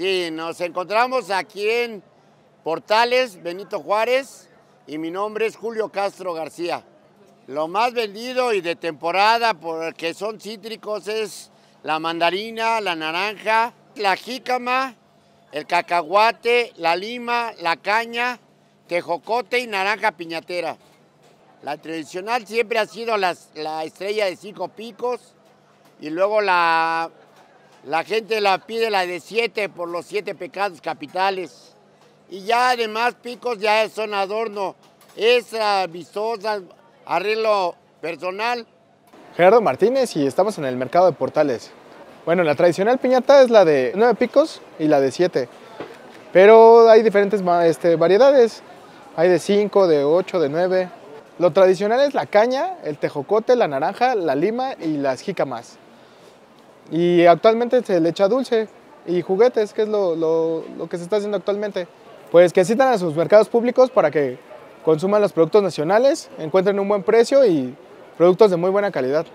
Sí, nos encontramos aquí en Portales, Benito Juárez, y mi nombre es Julio Castro García. Lo más vendido y de temporada, porque son cítricos, es la mandarina, la naranja, la jícama, el cacahuate, la lima, la caña, tejocote y naranja piñatera. La tradicional siempre ha sido la, la estrella de cinco picos y luego la, la gente la pide la de siete por los siete pecados capitales. Y ya además picos ya son adorno, es vistosa, arreglo personal. Gerardo Martínez y estamos en el mercado de portales. Bueno, la tradicional piñata es la de nueve picos y la de siete. Pero hay diferentes este, variedades. Hay de cinco, de ocho, de nueve. Lo tradicional es la caña, el tejocote, la naranja, la lima y las jícamas. Y actualmente se le echa dulce y juguetes, que es lo, lo, que se está haciendo actualmente. Pues que citan a sus mercados públicos para que consuman los productos nacionales, encuentren un buen precio y productos de muy buena calidad.